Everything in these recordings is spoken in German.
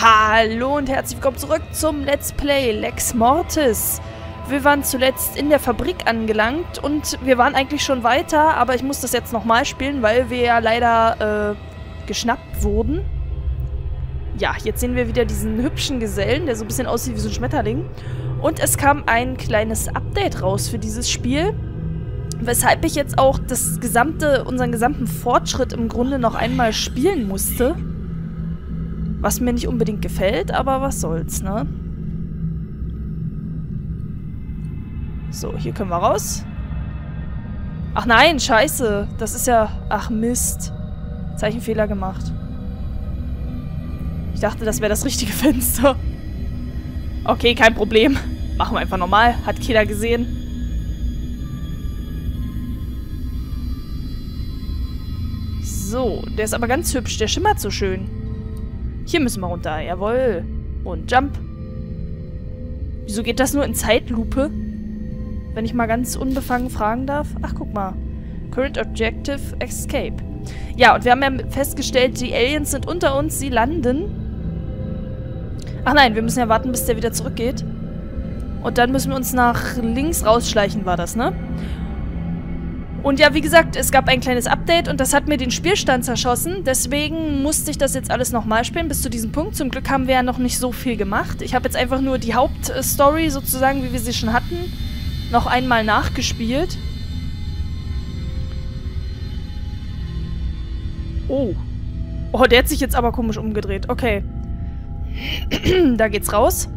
Hallo und herzlich willkommen zurück zum Let's Play Lex Mortis. Wir waren zuletzt in der Fabrik angelangt und wir waren eigentlich schon weiter, aber ich muss das jetzt nochmal spielen, weil wir ja leider äh, geschnappt wurden. Ja, jetzt sehen wir wieder diesen hübschen Gesellen, der so ein bisschen aussieht wie so ein Schmetterling. Und es kam ein kleines Update raus für dieses Spiel, weshalb ich jetzt auch das gesamte, unseren gesamten Fortschritt im Grunde noch einmal spielen musste. Was mir nicht unbedingt gefällt, aber was soll's, ne? So, hier können wir raus. Ach nein, scheiße. Das ist ja... Ach Mist. Zeichenfehler gemacht. Ich dachte, das wäre das richtige Fenster. Okay, kein Problem. Machen wir einfach normal. Hat keiner gesehen. So, der ist aber ganz hübsch. Der schimmert so schön. Hier müssen wir runter. Jawohl. Und Jump. Wieso geht das nur in Zeitlupe? Wenn ich mal ganz unbefangen fragen darf. Ach, guck mal. Current Objective Escape. Ja, und wir haben ja festgestellt, die Aliens sind unter uns. Sie landen. Ach nein, wir müssen ja warten, bis der wieder zurückgeht. Und dann müssen wir uns nach links rausschleichen, war das, ne? Und ja, wie gesagt, es gab ein kleines Update und das hat mir den Spielstand zerschossen. Deswegen musste ich das jetzt alles nochmal spielen bis zu diesem Punkt. Zum Glück haben wir ja noch nicht so viel gemacht. Ich habe jetzt einfach nur die Hauptstory sozusagen, wie wir sie schon hatten, noch einmal nachgespielt. Oh. Oh, der hat sich jetzt aber komisch umgedreht. Okay. da geht's raus.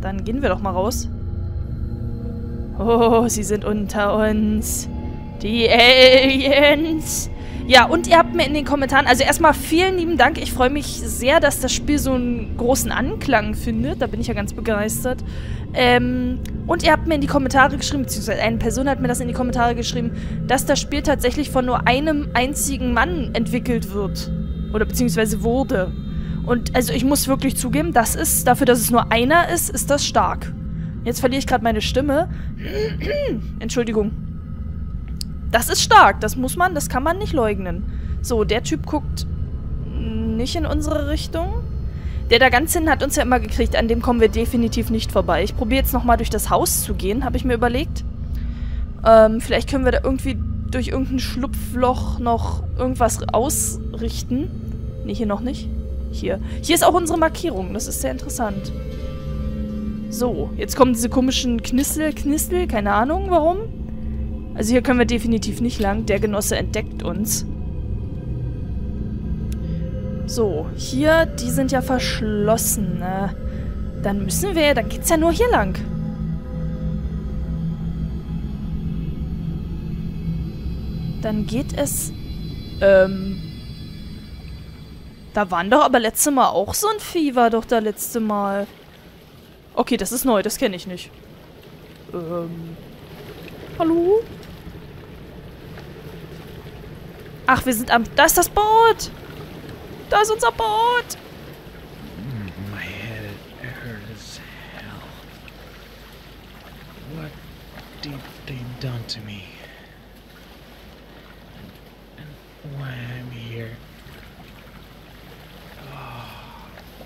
Dann gehen wir doch mal raus. Oh, sie sind unter uns. Die Aliens. Ja, und ihr habt mir in den Kommentaren, also erstmal vielen lieben Dank. Ich freue mich sehr, dass das Spiel so einen großen Anklang findet. Da bin ich ja ganz begeistert. Ähm, und ihr habt mir in die Kommentare geschrieben, beziehungsweise eine Person hat mir das in die Kommentare geschrieben, dass das Spiel tatsächlich von nur einem einzigen Mann entwickelt wird. Oder beziehungsweise wurde. Und also ich muss wirklich zugeben, das ist, dafür, dass es nur einer ist, ist das stark. Jetzt verliere ich gerade meine Stimme. Entschuldigung. Das ist stark, das muss man, das kann man nicht leugnen. So, der Typ guckt nicht in unsere Richtung. Der da ganz hinten hat uns ja immer gekriegt, an dem kommen wir definitiv nicht vorbei. Ich probiere jetzt nochmal durch das Haus zu gehen, habe ich mir überlegt. Ähm, vielleicht können wir da irgendwie durch irgendein Schlupfloch noch irgendwas ausrichten. Ne, hier noch nicht. Hier. Hier ist auch unsere Markierung, das ist sehr interessant. So, jetzt kommen diese komischen Knissel, Knissel, keine Ahnung warum. Also hier können wir definitiv nicht lang. Der Genosse entdeckt uns. So, hier, die sind ja verschlossen. Ne? Dann müssen wir, dann geht's ja nur hier lang. Dann geht es, ähm, da waren doch aber letzte Mal auch so ein Vieh, war doch da letzte Mal. Okay, das ist neu, das kenne ich nicht. Ähm, hallo? Ach, wir sind am... Da ist das Boot! Da ist unser Boot! My head hurt as hell. What did they done to me? And why I'm here? Oh,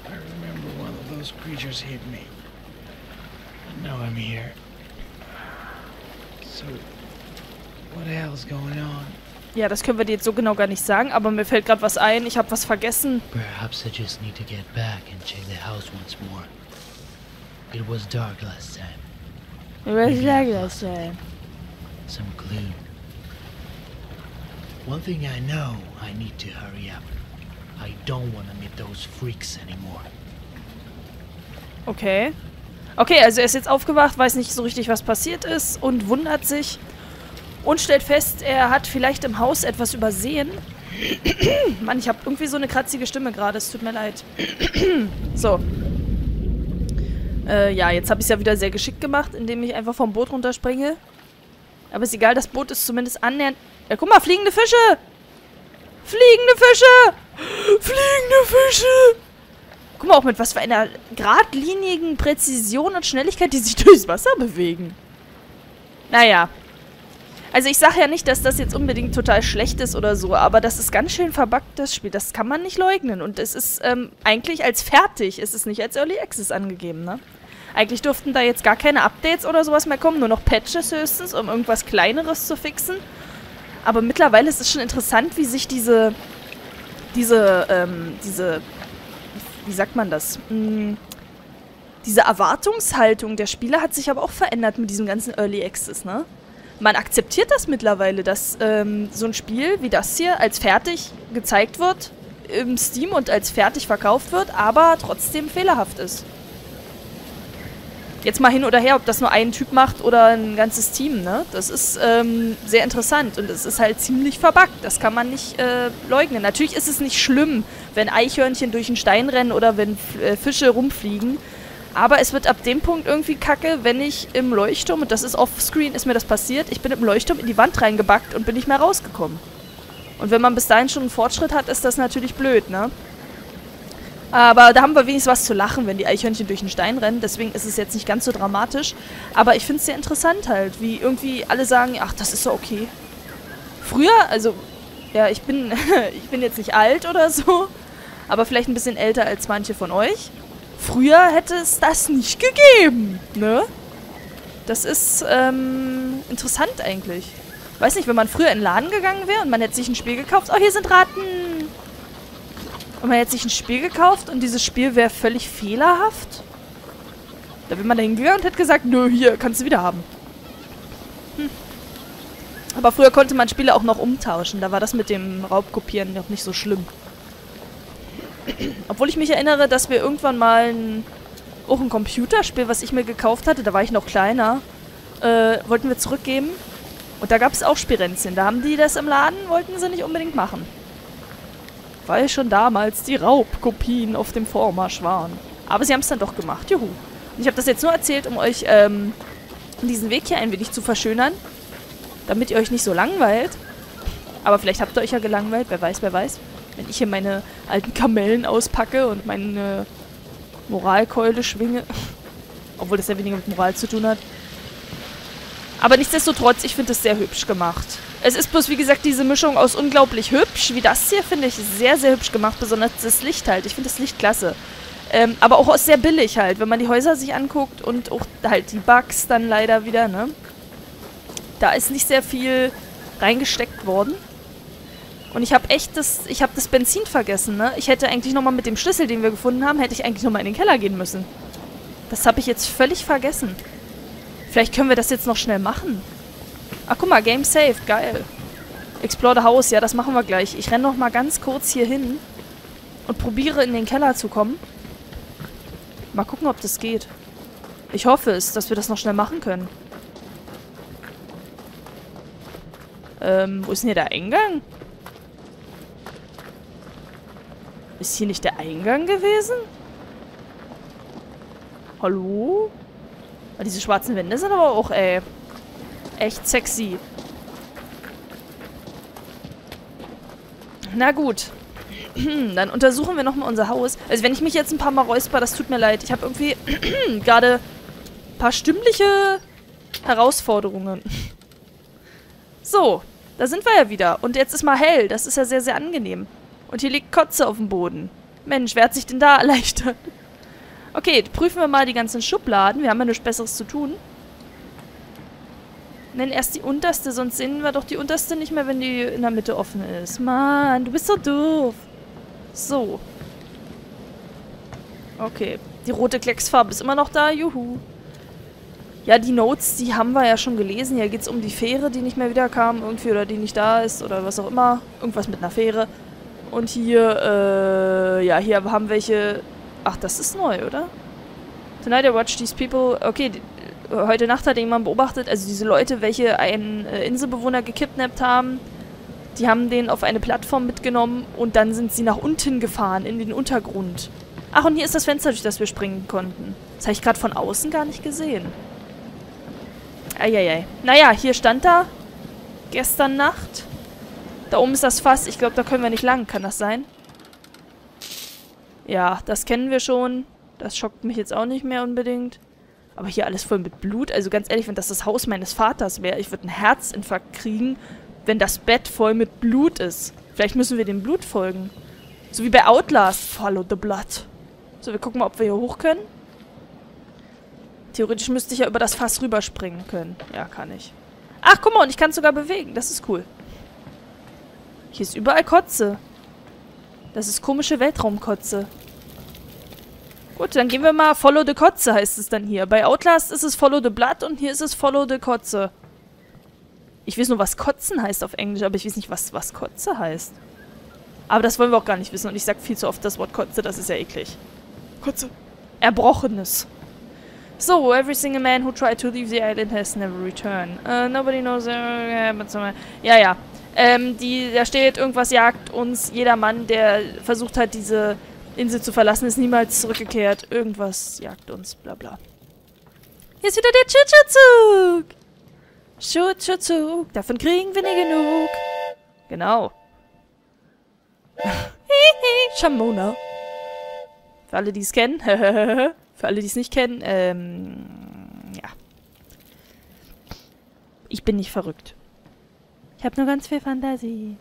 I remember one of those creatures hit me. Now I'm here. So, what the hell's going on? Ja, das können wir dir jetzt so genau gar nicht sagen, aber mir fällt gerade was ein. Ich habe was vergessen. Perhaps I just need to get back and check the house once more. It was dark last time. Was sag das denn? Some clue. One thing I know, I need to hurry up. I don't want to meet those freaks anymore. Okay. Okay, also er ist jetzt aufgewacht, weiß nicht so richtig, was passiert ist und wundert sich und stellt fest, er hat vielleicht im Haus etwas übersehen. Mann, ich habe irgendwie so eine kratzige Stimme gerade, es tut mir leid. so. Äh, ja, jetzt habe ich es ja wieder sehr geschickt gemacht, indem ich einfach vom Boot runterspringe. Aber ist egal, das Boot ist zumindest annähernd... Ja, guck mal, fliegende Fische! Fliegende Fische! Fliegende Fische! Guck mal auch mit was für einer geradlinigen Präzision und Schnelligkeit, die sich durchs Wasser bewegen. Naja. Also ich sage ja nicht, dass das jetzt unbedingt total schlecht ist oder so, aber das ist ganz schön verbuggt, das Spiel. Das kann man nicht leugnen. Und es ist ähm, eigentlich als fertig, ist es nicht als Early Access angegeben, ne? Eigentlich durften da jetzt gar keine Updates oder sowas mehr kommen, nur noch Patches höchstens, um irgendwas Kleineres zu fixen. Aber mittlerweile ist es schon interessant, wie sich diese, diese, ähm, diese, wie sagt man das? Hm, diese Erwartungshaltung der Spieler hat sich aber auch verändert mit diesem ganzen Early Access, ne? Man akzeptiert das mittlerweile, dass ähm, so ein Spiel wie das hier als fertig gezeigt wird im Steam und als fertig verkauft wird, aber trotzdem fehlerhaft ist. Jetzt mal hin oder her, ob das nur ein Typ macht oder ein ganzes Team, ne? Das ist ähm, sehr interessant und es ist halt ziemlich verbuggt. Das kann man nicht äh, leugnen. Natürlich ist es nicht schlimm, wenn Eichhörnchen durch einen Stein rennen oder wenn äh, Fische rumfliegen. Aber es wird ab dem Punkt irgendwie kacke, wenn ich im Leuchtturm, und das ist offscreen, ist mir das passiert, ich bin im Leuchtturm in die Wand reingebackt und bin nicht mehr rausgekommen. Und wenn man bis dahin schon einen Fortschritt hat, ist das natürlich blöd, ne? Aber da haben wir wenigstens was zu lachen, wenn die Eichhörnchen durch den Stein rennen. Deswegen ist es jetzt nicht ganz so dramatisch. Aber ich finde es sehr interessant halt, wie irgendwie alle sagen, ach, das ist so okay. Früher, also, ja, ich bin, ich bin jetzt nicht alt oder so, aber vielleicht ein bisschen älter als manche von euch. Früher hätte es das nicht gegeben, ne? Das ist, ähm, interessant eigentlich. Weiß nicht, wenn man früher in den Laden gegangen wäre und man hätte sich ein Spiel gekauft. Oh, hier sind Ratten! Und man hätte sich ein Spiel gekauft und dieses Spiel wäre völlig fehlerhaft. Da wäre man da hingegangen und hätte gesagt, nö, hier, kannst du wieder haben. Hm. Aber früher konnte man Spiele auch noch umtauschen. Da war das mit dem Raubkopieren noch nicht so schlimm. Obwohl ich mich erinnere, dass wir irgendwann mal ein, auch ein Computerspiel, was ich mir gekauft hatte, da war ich noch kleiner, äh, wollten wir zurückgeben. Und da gab es auch Spirenzien. Da haben die das im Laden, wollten sie nicht unbedingt machen weil schon damals die Raubkopien auf dem Vormarsch waren. Aber sie haben es dann doch gemacht, juhu. Und ich habe das jetzt nur erzählt, um euch ähm, diesen Weg hier ein wenig zu verschönern, damit ihr euch nicht so langweilt. Aber vielleicht habt ihr euch ja gelangweilt, wer weiß, wer weiß. Wenn ich hier meine alten Kamellen auspacke und meine Moralkeule schwinge. Obwohl das ja weniger mit Moral zu tun hat. Aber nichtsdestotrotz, ich finde es sehr hübsch gemacht. Es ist bloß, wie gesagt, diese Mischung aus unglaublich hübsch, wie das hier, finde ich sehr, sehr hübsch gemacht. Besonders das Licht halt. Ich finde das Licht klasse. Ähm, aber auch aus sehr billig halt, wenn man die Häuser sich anguckt und auch halt die Bugs dann leider wieder, ne? Da ist nicht sehr viel reingesteckt worden. Und ich habe echt das, ich habe das Benzin vergessen, ne? Ich hätte eigentlich nochmal mit dem Schlüssel, den wir gefunden haben, hätte ich eigentlich nochmal in den Keller gehen müssen. Das habe ich jetzt völlig vergessen. Vielleicht können wir das jetzt noch schnell machen. Ach, guck mal, Game saved. Geil. Explore the House. Ja, das machen wir gleich. Ich renne noch mal ganz kurz hier hin und probiere in den Keller zu kommen. Mal gucken, ob das geht. Ich hoffe es, dass wir das noch schnell machen können. Ähm, wo ist denn hier der Eingang? Ist hier nicht der Eingang gewesen? Hallo? Ah, diese schwarzen Wände sind aber auch, ey, echt sexy. Na gut. Dann untersuchen wir nochmal unser Haus. Also wenn ich mich jetzt ein paar Mal räusper, das tut mir leid. Ich habe irgendwie gerade ein paar stimmliche Herausforderungen. So, da sind wir ja wieder. Und jetzt ist mal hell. Das ist ja sehr, sehr angenehm. Und hier liegt Kotze auf dem Boden. Mensch, wer hat sich denn da erleichtert? Okay, prüfen wir mal die ganzen Schubladen. Wir haben ja nichts Besseres zu tun. Nenn erst die unterste, sonst sehen wir doch die unterste nicht mehr, wenn die in der Mitte offen ist. Mann, du bist so doof. So. Okay. Die rote Klecksfarbe ist immer noch da. Juhu. Ja, die Notes, die haben wir ja schon gelesen. Hier geht es um die Fähre, die nicht mehr wiederkam irgendwie oder die nicht da ist oder was auch immer. Irgendwas mit einer Fähre. Und hier, äh, ja, hier haben welche... Ach, das ist neu, oder? Tonight I watch these people... Okay, heute Nacht hat jemand beobachtet, also diese Leute, welche einen äh, Inselbewohner gekidnappt haben, die haben den auf eine Plattform mitgenommen und dann sind sie nach unten gefahren, in den Untergrund. Ach, und hier ist das Fenster, durch das wir springen konnten. Das habe ich gerade von außen gar nicht gesehen. Eieiei. Naja, hier stand da gestern Nacht. Da oben ist das Fass. Ich glaube, da können wir nicht lang. Kann das sein? Ja, das kennen wir schon. Das schockt mich jetzt auch nicht mehr unbedingt. Aber hier alles voll mit Blut. Also ganz ehrlich, wenn das das Haus meines Vaters wäre, ich würde einen Herzinfarkt kriegen, wenn das Bett voll mit Blut ist. Vielleicht müssen wir dem Blut folgen. So wie bei Outlast. Follow the blood. So, wir gucken mal, ob wir hier hoch können. Theoretisch müsste ich ja über das Fass rüberspringen können. Ja, kann ich. Ach, guck mal, und ich kann es sogar bewegen. Das ist cool. Hier ist überall Kotze. Das ist komische Weltraumkotze. Gut, dann gehen wir mal Follow the Kotze, heißt es dann hier. Bei Outlast ist es Follow the Blood und hier ist es Follow the Kotze. Ich weiß nur, was Kotzen heißt auf Englisch, aber ich weiß nicht, was, was Kotze heißt. Aber das wollen wir auch gar nicht wissen und ich sag viel zu oft das Wort Kotze, das ist ja eklig. Kotze. Erbrochenes. So, every single man who tried to leave the island has never returned. Uh, nobody knows... Uh, ja, ja. Ähm, die, da steht, irgendwas jagt uns. Jeder Mann, der versucht hat, diese Insel zu verlassen, ist niemals zurückgekehrt. Irgendwas jagt uns, bla bla. Hier ist wieder der Chuchu-Zug. Chuchu-Zug. Davon kriegen wir nie genug. Genau. Shamona. Für alle, die es kennen. Für alle, die es nicht kennen, ähm, ja. Ich bin nicht verrückt. Ich habe nur ganz viel Fantasie.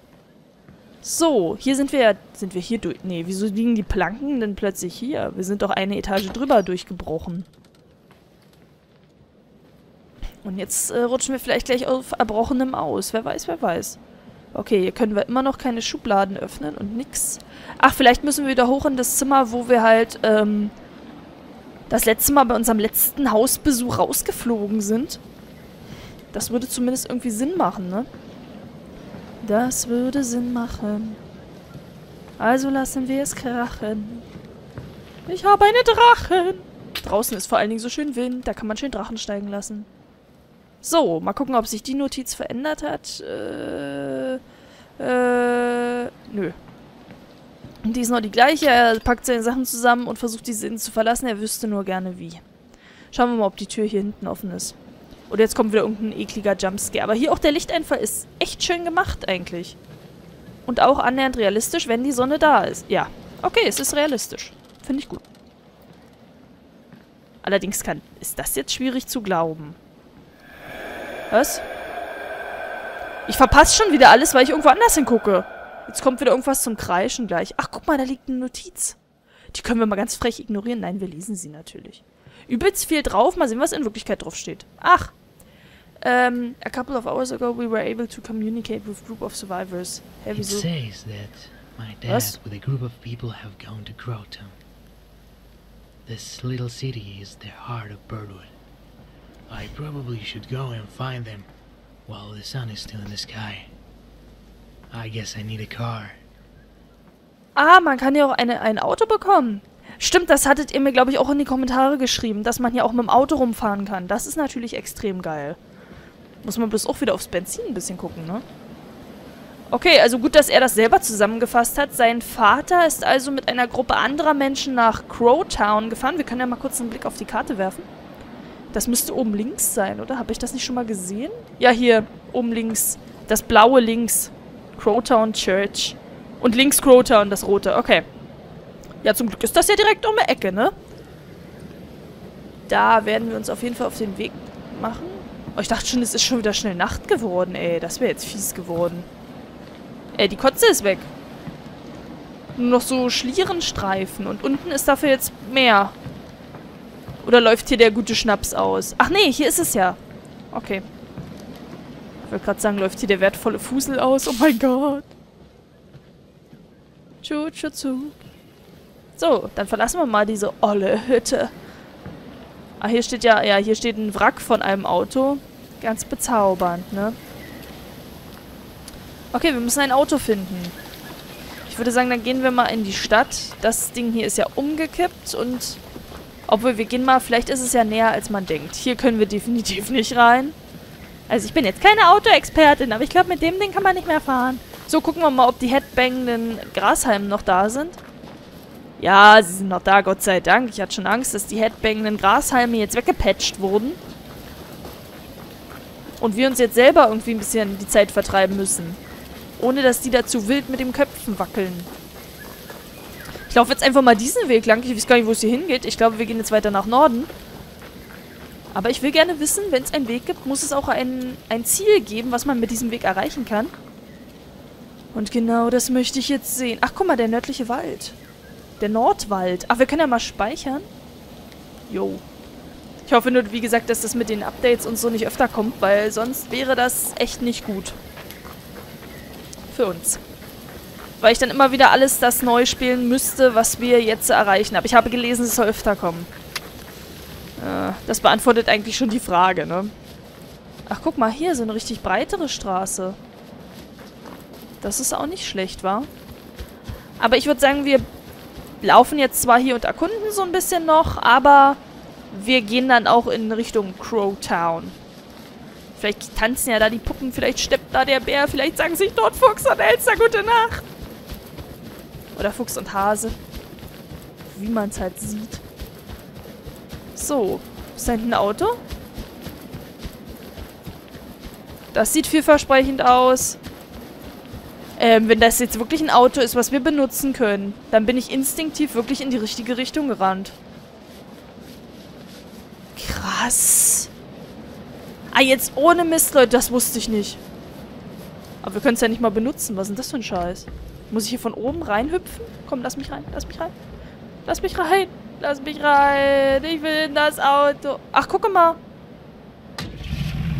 So, hier sind wir. Sind wir hier durch... Nee, wieso liegen die Planken denn plötzlich hier? Wir sind doch eine Etage drüber durchgebrochen. Und jetzt äh, rutschen wir vielleicht gleich auf Erbrochenem aus. Wer weiß, wer weiß. Okay, hier können wir immer noch keine Schubladen öffnen und nix. Ach, vielleicht müssen wir wieder hoch in das Zimmer, wo wir halt, ähm, das letzte Mal bei unserem letzten Hausbesuch rausgeflogen sind. Das würde zumindest irgendwie Sinn machen, ne? Das würde Sinn machen. Also lassen wir es krachen. Ich habe eine Drachen. Draußen ist vor allen Dingen so schön Wind, da kann man schön Drachen steigen lassen. So, mal gucken, ob sich die Notiz verändert hat. Äh, äh, nö. Die ist noch die gleiche. Er packt seine Sachen zusammen und versucht, diese Insel zu verlassen. Er wüsste nur gerne wie. Schauen wir mal, ob die Tür hier hinten offen ist. Oder jetzt kommt wieder irgendein ekliger Jumpscare. Aber hier auch der Lichteinfall ist echt schön gemacht eigentlich. Und auch annähernd realistisch, wenn die Sonne da ist. Ja, okay, es ist realistisch. Finde ich gut. Allerdings kann, ist das jetzt schwierig zu glauben. Was? Ich verpasse schon wieder alles, weil ich irgendwo anders hingucke. Jetzt kommt wieder irgendwas zum Kreischen gleich. Ach, guck mal, da liegt eine Notiz. Die können wir mal ganz frech ignorieren. Nein, wir lesen sie natürlich. Übelst viel drauf. Mal sehen, was in Wirklichkeit drauf steht. Ach. Um, a couple of hours ago we were able to communicate with a group of survivors. Hey, It says that my dad was? with a group of people have gone to Crowtown. This little city is the heart of Birdwood. I probably should go and find them while the sun is still in the sky. I guess I need a car. Ah, man kann ja auch eine, ein Auto bekommen. Stimmt, das hattet ihr mir, glaube ich, auch in die Kommentare geschrieben, dass man hier auch mit dem Auto rumfahren kann. Das ist natürlich extrem geil. Muss man bloß auch wieder aufs Benzin ein bisschen gucken, ne? Okay, also gut, dass er das selber zusammengefasst hat. Sein Vater ist also mit einer Gruppe anderer Menschen nach Crowtown gefahren. Wir können ja mal kurz einen Blick auf die Karte werfen. Das müsste oben links sein, oder? Habe ich das nicht schon mal gesehen? Ja, hier, oben links. Das blaue links. Crowtown Church. Und links Crowtown, das rote. Okay. Ja, zum Glück ist das ja direkt um die Ecke, ne? Da werden wir uns auf jeden Fall auf den Weg machen. Oh, ich dachte schon, es ist schon wieder schnell Nacht geworden, ey. Das wäre jetzt fies geworden. Ey, die Kotze ist weg. Nur noch so Schlierenstreifen. Und unten ist dafür jetzt mehr. Oder läuft hier der gute Schnaps aus? Ach nee, hier ist es ja. Okay. Ich wollte gerade sagen, läuft hier der wertvolle Fusel aus. Oh mein Gott. Chuchu-Zug. So, dann verlassen wir mal diese olle Hütte. Ah, hier steht ja, ja, hier steht ein Wrack von einem Auto. Ganz bezaubernd, ne? Okay, wir müssen ein Auto finden. Ich würde sagen, dann gehen wir mal in die Stadt. Das Ding hier ist ja umgekippt und... Obwohl, wir gehen mal, vielleicht ist es ja näher, als man denkt. Hier können wir definitiv nicht rein. Also ich bin jetzt keine Autoexpertin, aber ich glaube, mit dem Ding kann man nicht mehr fahren. So, gucken wir mal, ob die headbangenden Grashalmen noch da sind. Ja, sie sind noch da, Gott sei Dank. Ich hatte schon Angst, dass die headbangenden Grashalme jetzt weggepatcht wurden. Und wir uns jetzt selber irgendwie ein bisschen die Zeit vertreiben müssen. Ohne, dass die dazu wild mit den Köpfen wackeln. Ich laufe jetzt einfach mal diesen Weg lang. Ich weiß gar nicht, wo es hier hingeht. Ich glaube, wir gehen jetzt weiter nach Norden. Aber ich will gerne wissen, wenn es einen Weg gibt, muss es auch ein, ein Ziel geben, was man mit diesem Weg erreichen kann. Und genau das möchte ich jetzt sehen. Ach, guck mal, der nördliche Wald. Der Nordwald. Ach, wir können ja mal speichern. Jo. Ich hoffe nur, wie gesagt, dass das mit den Updates und so nicht öfter kommt, weil sonst wäre das echt nicht gut. Für uns. Weil ich dann immer wieder alles das neu spielen müsste, was wir jetzt erreichen. Aber ich habe gelesen, es soll öfter kommen. Äh, das beantwortet eigentlich schon die Frage, ne? Ach, guck mal, hier so eine richtig breitere Straße. Das ist auch nicht schlecht, wa? Aber ich würde sagen, wir laufen jetzt zwar hier und erkunden so ein bisschen noch, aber wir gehen dann auch in Richtung Crow Town. Vielleicht tanzen ja da die Puppen, vielleicht steppt da der Bär, vielleicht sagen sich dort Fuchs und Elster gute Nacht. Oder Fuchs und Hase. Wie man es halt sieht. So. Ist da hinten ein Auto? Das sieht vielversprechend aus. Ähm, wenn das jetzt wirklich ein Auto ist, was wir benutzen können, dann bin ich instinktiv wirklich in die richtige Richtung gerannt. Krass. Ah, jetzt ohne Mist, Leute, das wusste ich nicht. Aber wir können es ja nicht mal benutzen. Was ist denn das für ein Scheiß? Muss ich hier von oben reinhüpfen? Komm, lass mich rein, lass mich rein. Lass mich rein. Lass mich rein. Ich will in das Auto. Ach, guck mal.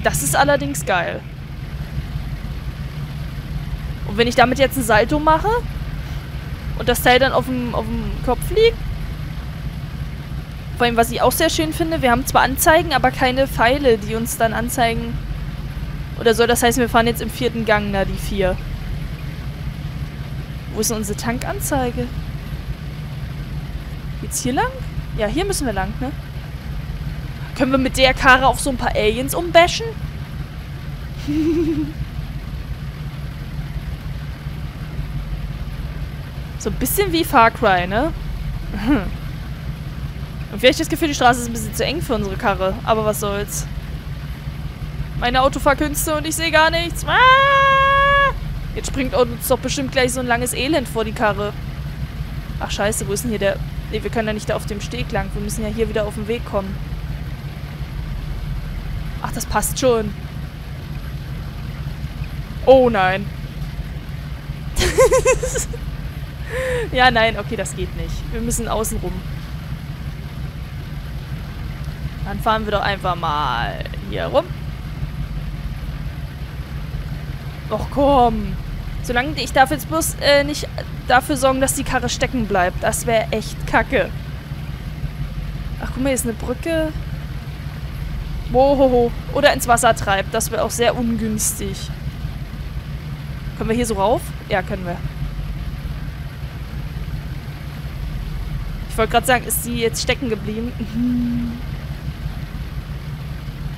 Das ist allerdings geil. Und wenn ich damit jetzt ein Salto mache und das Teil dann auf dem, auf dem Kopf liegt, vor allem, was ich auch sehr schön finde, wir haben zwar Anzeigen, aber keine Pfeile, die uns dann anzeigen. Oder so, das heißt, wir fahren jetzt im vierten Gang, na, die vier. Wo ist denn unsere Tankanzeige? Geht's hier lang? Ja, hier müssen wir lang, ne? Können wir mit der Karre auf so ein paar Aliens umbashen? so ein bisschen wie Far Cry, ne? Und vielleicht das Gefühl, die Straße ist ein bisschen zu eng für unsere Karre. Aber was soll's. Meine Autofahrkünste und ich sehe gar nichts. Ah! Jetzt springt uns doch bestimmt gleich so ein langes Elend vor die Karre. Ach scheiße, wo ist denn hier der... Ne, wir können ja nicht da auf dem Steg lang. Wir müssen ja hier wieder auf den Weg kommen. Ach, das passt schon. Oh nein. ja, nein, okay, das geht nicht. Wir müssen außen rum. Dann fahren wir doch einfach mal hier rum. Och komm. Solange ich darf jetzt bloß äh, nicht dafür sorgen, dass die Karre stecken bleibt. Das wäre echt kacke. Ach, guck mal, hier ist eine Brücke. Wohoho. Oder ins Wasser treibt. Das wäre auch sehr ungünstig. Können wir hier so rauf? Ja, können wir. Ich wollte gerade sagen, ist sie jetzt stecken geblieben?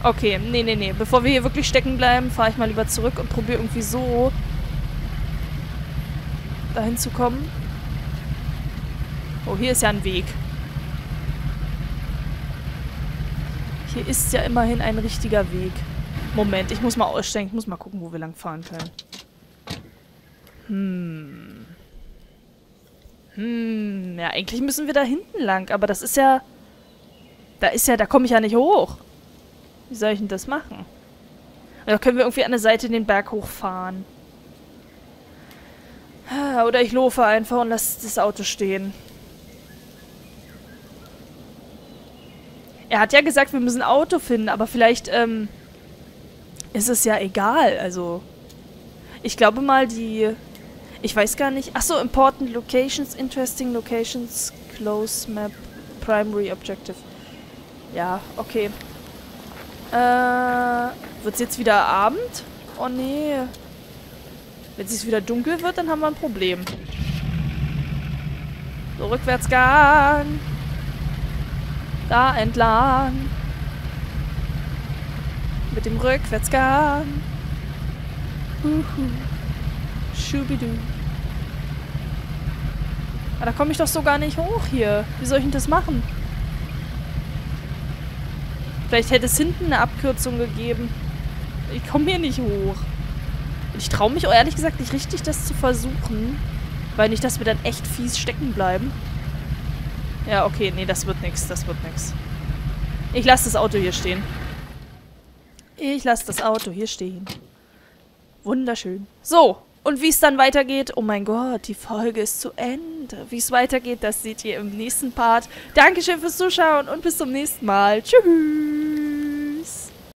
Okay, nee, nee, nee. Bevor wir hier wirklich stecken bleiben, fahre ich mal lieber zurück und probiere irgendwie so dahin zu kommen. Oh, hier ist ja ein Weg. Hier ist ja immerhin ein richtiger Weg. Moment, ich muss mal aussteigen. Ich muss mal gucken, wo wir lang fahren können. Hm. Hm, ja, eigentlich müssen wir da hinten lang. Aber das ist ja... Da ist ja... Da komme ich ja nicht hoch. Wie soll ich denn das machen? Oder können wir irgendwie an der Seite den Berg hochfahren? Oder ich laufe einfach und lasse das Auto stehen. Er hat ja gesagt, wir müssen ein Auto finden, aber vielleicht ähm, ist es ja egal. Also, ich glaube mal, die... Ich weiß gar nicht. Achso, Important Locations, Interesting Locations, Close Map, Primary Objective. Ja, okay. Äh, wird es jetzt wieder Abend? Oh nee. Wenn es wieder dunkel wird, dann haben wir ein Problem. So, Rückwärtsgang. Da entlang. Mit dem Rückwärtsgang. Uhu. Schubidu. Aber da komme ich doch so gar nicht hoch hier. Wie soll ich denn das machen? Vielleicht hätte es hinten eine Abkürzung gegeben. Ich komme hier nicht hoch. Und ich traue mich auch ehrlich gesagt nicht richtig, das zu versuchen. Weil nicht, dass wir dann echt fies stecken bleiben. Ja, okay. Nee, das wird nichts. Das wird nichts. Ich lasse das Auto hier stehen. Ich lasse das Auto hier stehen. Wunderschön. So, und wie es dann weitergeht, oh mein Gott, die Folge ist zu Ende. Wie es weitergeht, das seht ihr im nächsten Part. Dankeschön fürs Zuschauen und bis zum nächsten Mal. Tschüss.